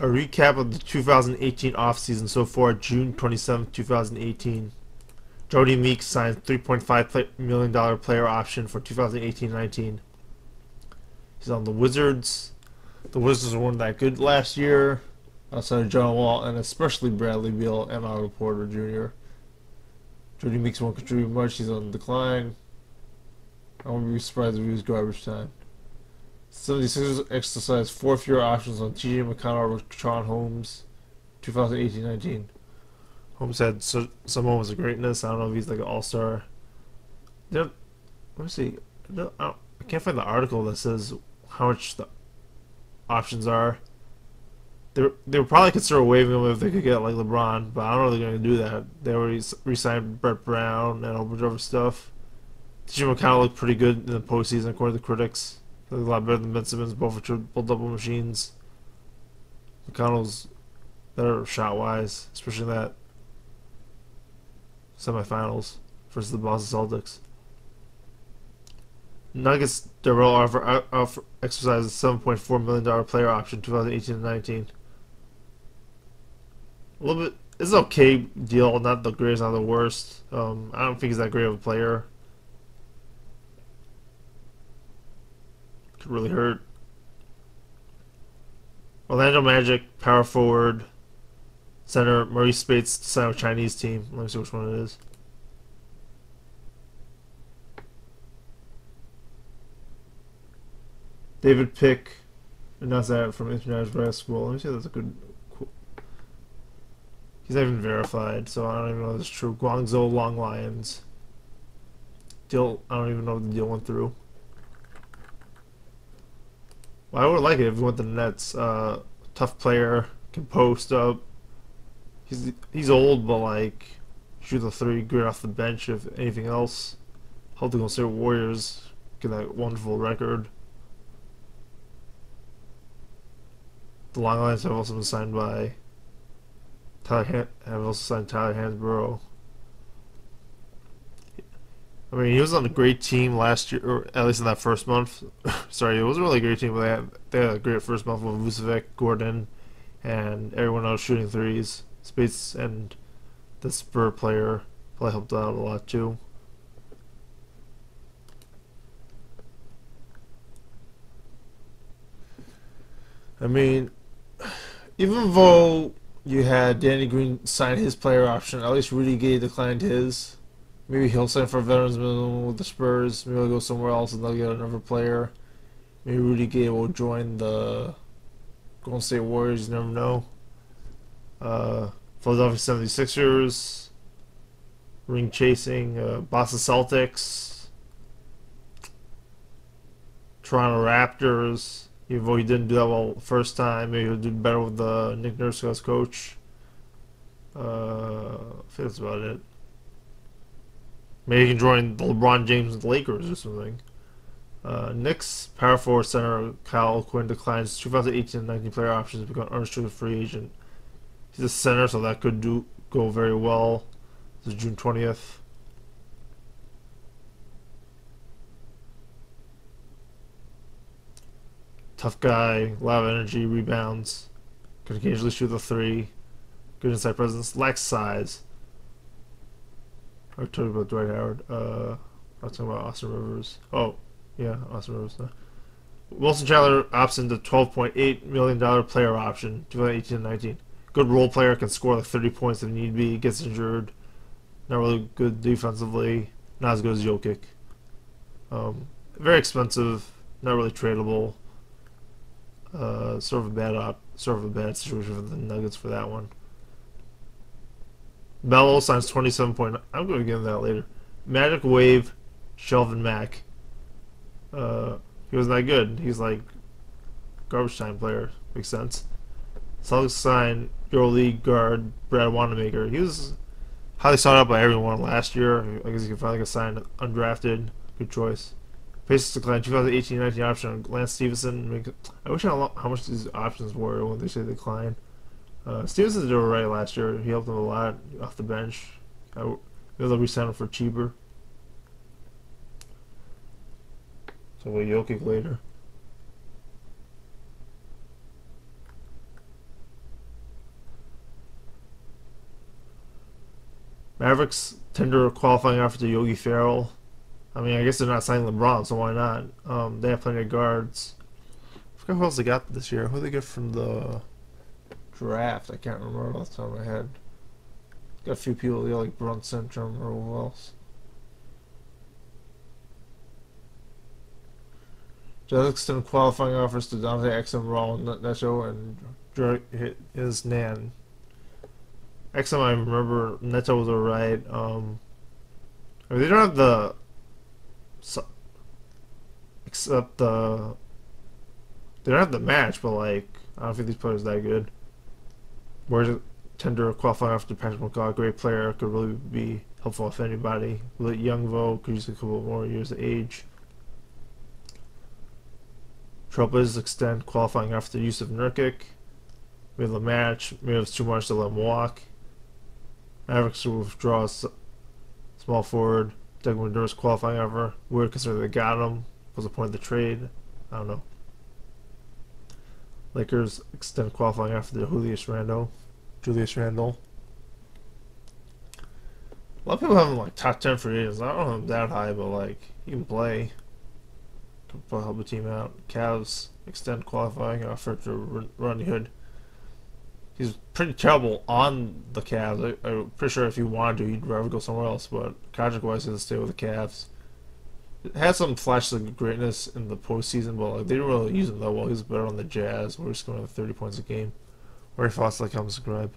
A recap of the 2018 offseason so far, June 27, 2018. Jodie Meeks signed $3.5 million player option for 2018-19. He's on the Wizards. The Wizards weren't that good last year, outside of John Wall and especially Bradley Beal and Otto Porter Jr. Jodie Meeks won't contribute much. He's on the decline. I won't be surprised if he was garbage time. 76ers exercised fourth-year options on T.J. McConnell with Tron Holmes, 2018-19. Holmes had so, some moments of greatness. I don't know if he's like an all-star. Let me see. No, I, I can't find the article that says how much the options are. They they would probably consider waiving them if they could get like LeBron, but I don't know if they're going to do that. They already re-signed Brett Brown and a bunch of stuff. T.J. McConnell looked pretty good in the postseason according to critics. A lot better than Ben Simmons, both for triple double machines. McConnell's better shot wise, especially in that semifinals versus the Boston Celtics. Nuggets Darrell Arthur, offer exercises $7.4 million player option 2018 19. A little bit, it's an okay deal, not the greatest, not the worst. Um, I don't think he's that great of a player. Really hurt. Orlando Magic, power forward, center, Marreese signed with Chinese team. Let me see which one it is. David Pick announced that from International Basketball. Let me see if that's a good. He's not even verified, so I don't even know if it's true. Guangzhou Long Lions. Deal. I don't even know if the deal went through. I would like it if we went to the Nets. Uh, tough player, can post up. He's he's old, but like shoot the three, good off the bench. If anything else, hope the Golden Warriors get that wonderful record. The Long Lions have also been signed by Tyler have also signed Tyler Hansbrough. I mean, he was on a great team last year, or at least in that first month. Sorry, it was a really great team, but they had, they had a great first month with Vucevic, Gordon, and everyone else shooting threes. Space and the Spur player probably helped out a lot too. I mean, even though you had Danny Green sign his player option, at least Rudy Gay declined his. Maybe he'll sign for veterans minimum with the Spurs. Maybe he'll go somewhere else and they'll get another player. Maybe Rudy Gay will join the Golden State Warriors. You never know. Uh, Philadelphia 76ers. Ring chasing. Uh, Boston Celtics. Toronto Raptors. Even though he didn't do that well first time, maybe he'll do better with the Nick Nurse as coach. Uh, I think that's about it. Maybe he can join the LeBron James Lakers or something. Uh, Knicks power forward center Kyle Quinn declines 2018-19 player options to become unrestricted free agent. He's a center, so that could do go very well. This is June 20th. Tough guy, a lot of energy, rebounds, can occasionally shoot the three, good inside presence, lacks size. I told you about Dwight Howard. Uh, I was talking about Austin Rivers. Oh, yeah, Austin Rivers. Wilson Chandler opts into $12.8 million player option, 2018-19. Good role player, can score like 30 points if need be, gets injured. Not really good defensively, not as good as Jokic. Um, very expensive, not really tradable. Uh, sort of a bad op, sort of a bad situation for the Nuggets for that one. Bello signs 27 point. I'm going to get into that later. Magic waive, Shelvin Mack. Uh, he wasn't that good. He's like garbage time player. Makes sense. Celtics sign EuroLeague guard Brad Wanamaker. He was highly sought out by everyone last year. I guess he can finally get signed undrafted. Good choice. Pacers decline 2018-19 option on Lance Stephenson. I wish I knew how much these options were when they say decline. Uh, Stephenson did alright last year. He helped them a lot off the bench. They'll be signing for cheaper. So we'll Jokic later. Mavericks tender qualifying offer to Yogi Ferrell. I mean, I guess they're not signing LeBron, so why not? Um, they have plenty of guards. I forgot who else they got this year. Who they get from the draft? I can't remember off the top of my head. Got a few people there, like Brunson, or who else. Extend qualifying offers to Dante Exum, Raul Neto, and his Nan. Exum, I remember Neto was alright. Um, I mean, they don't have the except the they don't have the match, but like I don't think these players that good. Warriors tender qualifying after Patrick McCaw, great player, could really be helpful if anybody. Young Vo could use a couple more years of age. Trailblazers extend qualifying after the use of Nurkic. We have the match. We have too much to let him walk. Mavericks withdraw small forward. Doug Doris qualifying offer. Weird considering they got him. Was the point of the trade? I don't know. Lakers extend qualifying after the Julius Randle. Julius Randle. A lot of people have him like top ten for years. I don't know him that high, but like he can play. Can help the team out. Cavs extend qualifying offer to Rodney Hood he's pretty terrible on the Cavs. I, am pretty sure if he wanted to, he'd rather go somewhere else. But contract wise, he'll stay with the Cavs. Had some flashes of greatness in the postseason, but like, they didn't really use him that well. He was better on the Jazz, where he's scoring like 30 points a game. Where he fast like comes subscribe.